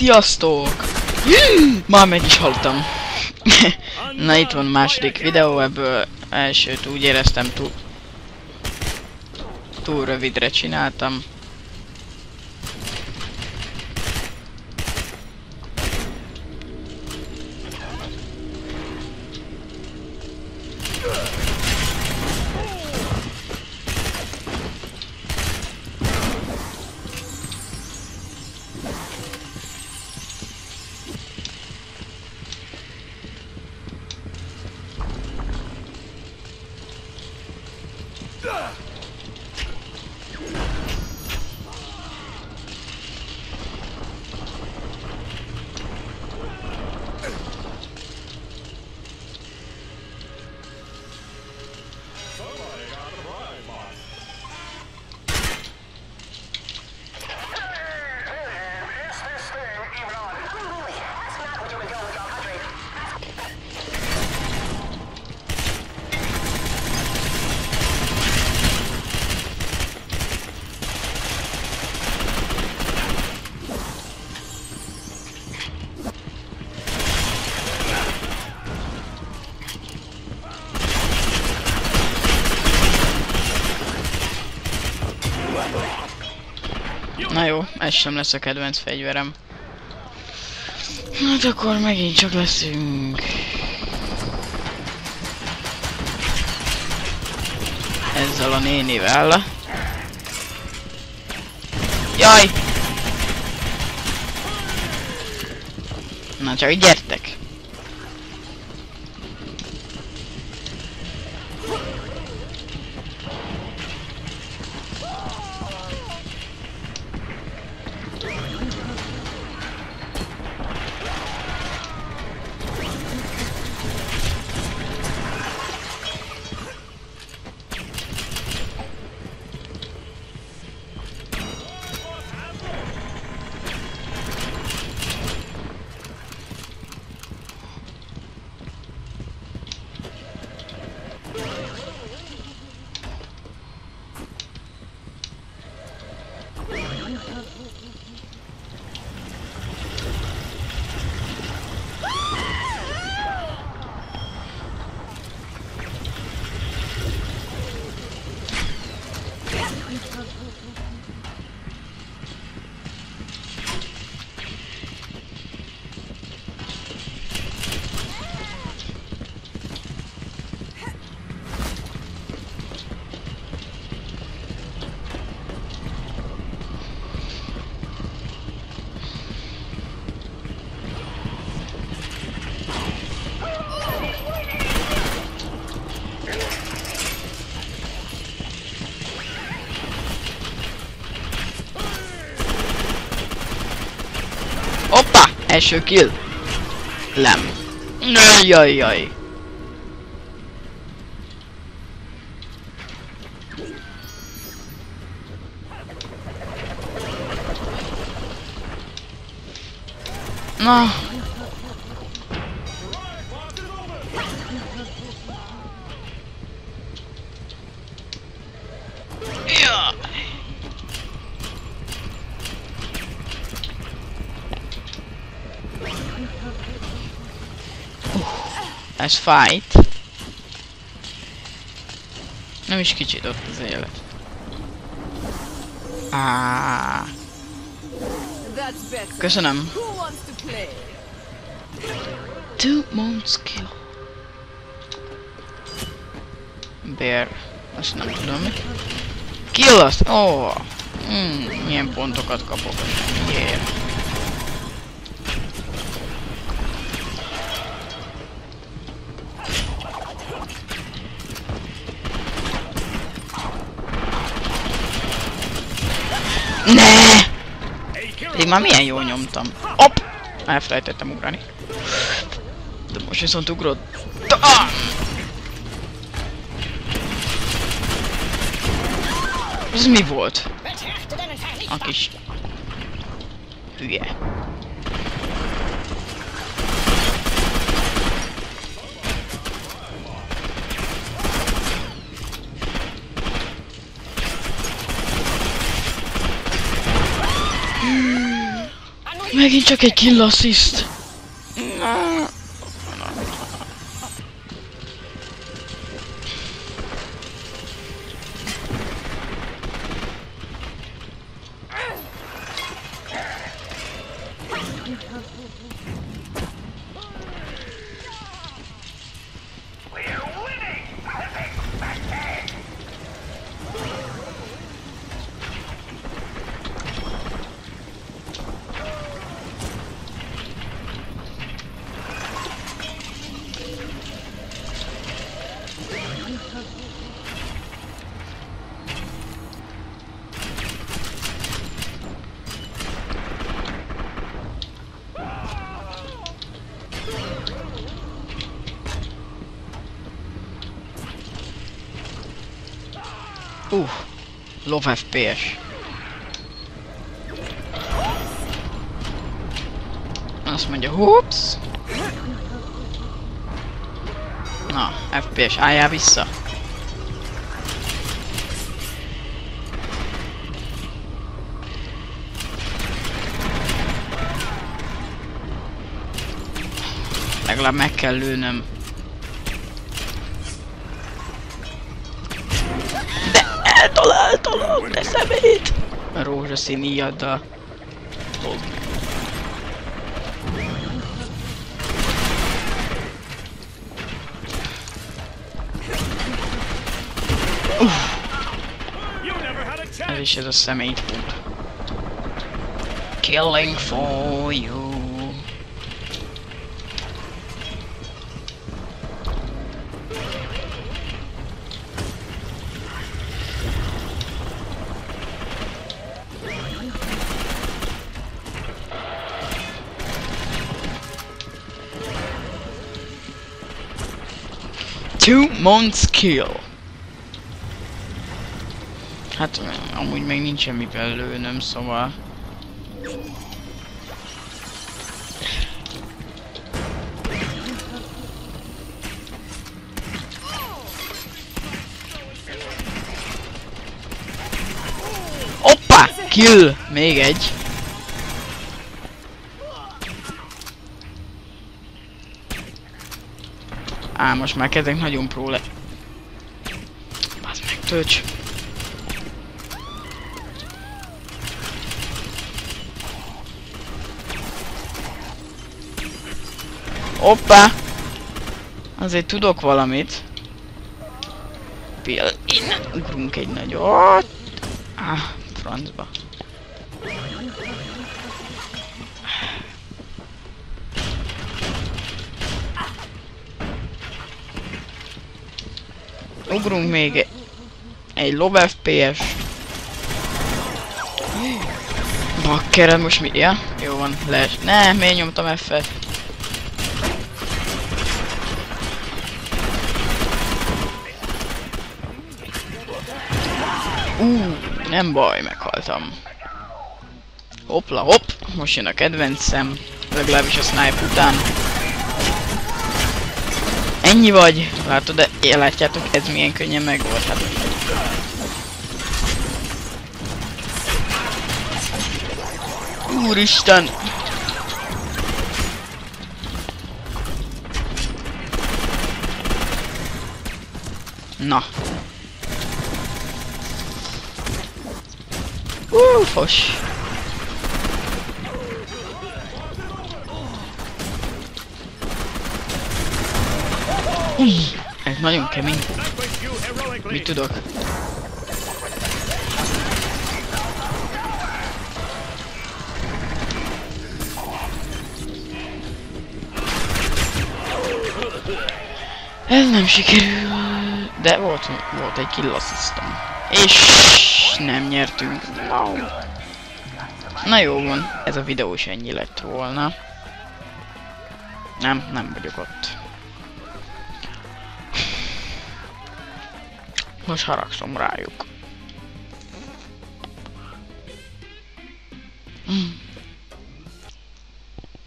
Sziasztok! Már meg is haltam. Na itt van második videó, ebből elsőt úgy éreztem túl... Túl rövidre csináltam. Na jó, ez sem lesz a kedvenc fegyverem. Hát akkor megint csak leszünk. Ezzel a nénivel. Jaj! Na csak gyertek! Első kill! Lem. Jaj, jaj. Na. Ez fájt. Nem is kicsit ott az élet. Better. köszönöm. Two months kill. Bear. Azt nem tudom. Kill azt! Oh. Mm, milyen pontokat kapok. Yeah. Ne! Pedig már milyen jól nyomtam. Hopp! Elfelejtettem ugrani. De most viszont ugrott. Ez mi volt? A kis... Hülye. Megint csak egy kill assist. Uh, low FPS. Azt mondja, hups! Na, FPS, álljál vissza! Legalább meg kell lőnöm. Szemét! A rózsaszín íjaddal. Had a Ez is ez a szemét pont. Killing for you. Months kill. Hát amúgy még nincs semmivel lőnöm, szóval... Hoppá! Kill! Még egy. Á, most már kezdek nagyon pró le... Bazd meg, tölts! Hoppá! Azért tudok valamit. Például innen ugrunk egy nagyot. Ah, francba. Ugrunk még egy low FPS. Bakkered most mi? Ja, jó van, lees. Ne, miért nyomtam F-et? Ú, nem baj, meghaltam. Hopla hopp, most jön a kedvencem, legalábbis a snipe után. Ennyi vagy, látod, de én látjátok, ez milyen könnyen megvolt. Hát. Úristen! Na. Ufos. Ez nagyon kemény. Mit tudok? Ez nem sikerül. De volt, volt egy kill assistom. És nem nyertünk. No. Na jó van, ez a videó is ennyi lett volna. Nem, nem vagyok ott. Most haragszom rájuk. Mm.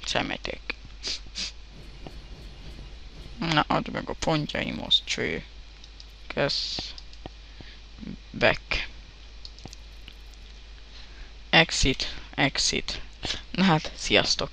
Szemetek. Na, add meg a pontjaimhoz, cső. Kösz. Back. Exit, exit, Na hát, sziasztok!